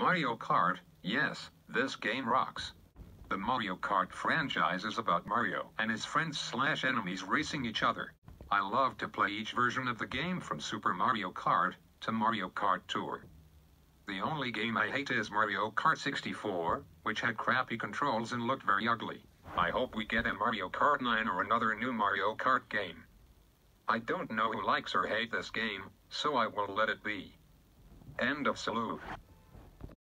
Mario Kart, yes, this game rocks. The Mario Kart franchise is about Mario and his friends slash enemies racing each other. I love to play each version of the game from Super Mario Kart to Mario Kart Tour. The only game I hate is Mario Kart 64, which had crappy controls and looked very ugly. I hope we get a Mario Kart 9 or another new Mario Kart game. I don't know who likes or hate this game, so I will let it be. End of salute.